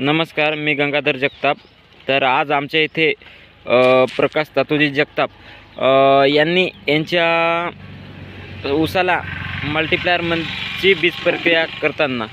नमस्कार मी गंगाधर जगताप. तर आज आमच्या इथे प्रकाश तातुजी जगताप यांनी यांच्या उसाला मल्टीप्लायर म्हणजे बीज प्रक्रिया करताना.